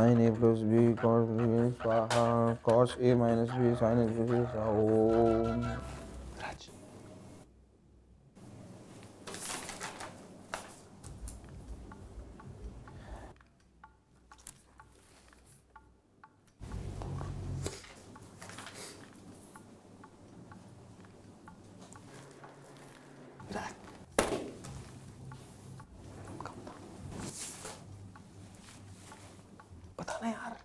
Sine A plus B cos B स्वाहा cos A minus B sine A plus B 没 단.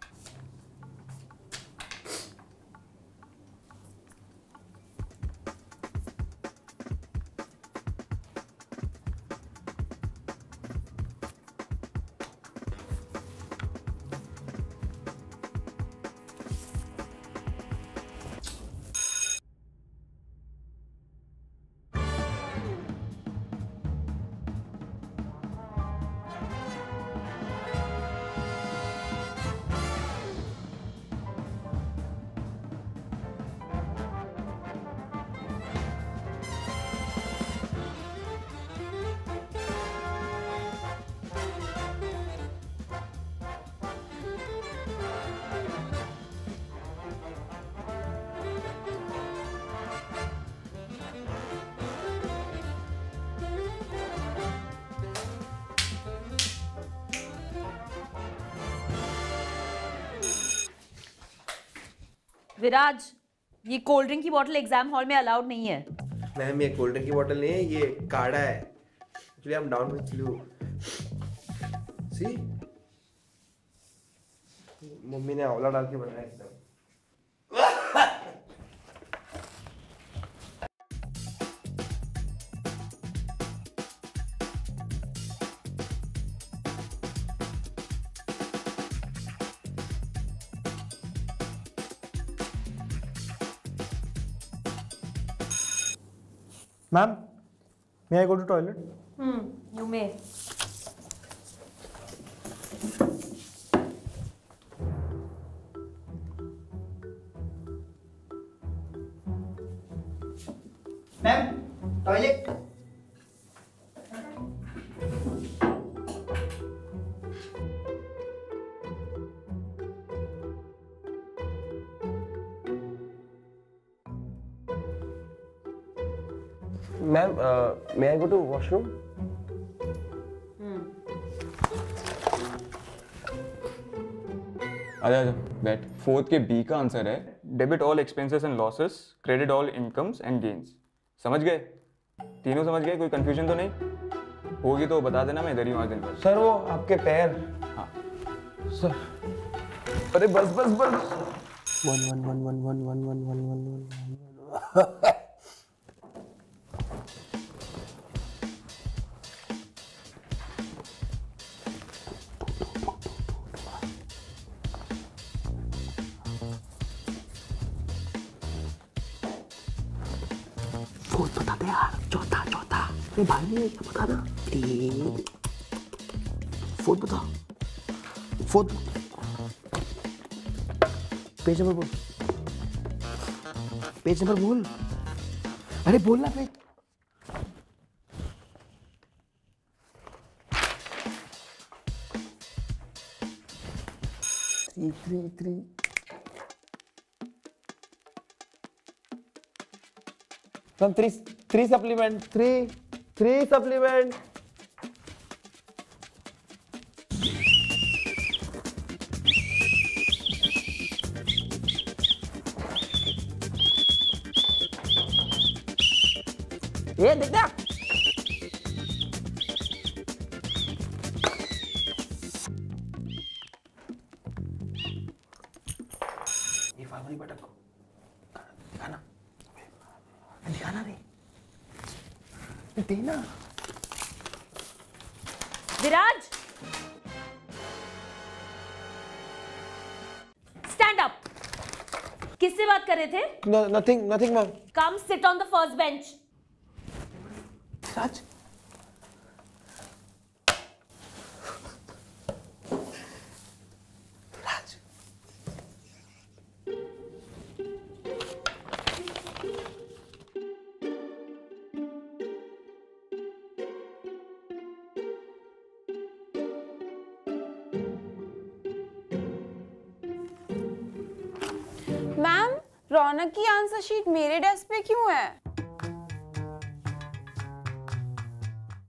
Viraj, ये cold drink की bottle exam hall में allowed नहीं है। Ma'am, ये cold drink की बॉटल नहीं है, ये काढ़ा है। Actually I down with C mummy ने आंवला डाल के बनाया एकदम। Ma'am, may I go to toilet? Hmm, you may. Ma'am, toilet. Ma'am may I go to washroom आजा आजा बैठ फोर्थ के बी का आंसर है debit all expenses and losses credit all incomes and gains समझ गए तीनों समझ गए कोई कंफ्यूजन तो नहीं होगी तो बता देना मैं इधर ही हूँ आज दिन भर सर वो आपके पैर हाँ सर अरे बस बस बस one one one one one one one one one one fourth बता यार चौथा चौथा अरे भाई ने बता ना फोर्थ बता फोर्थ पेज नंबर बोल पेज नंबर बोल अरे बोलना page three three three Some three, three supplement, three, three supplement. ये that. दिखाना रे। देना। विराज। स्टैंड अप किससे बात कर रहे थे? Nothing nothing ma'am come sit on the first bench Raj Raunak की आंसर शीट मेरे डेस्क पे क्यों है?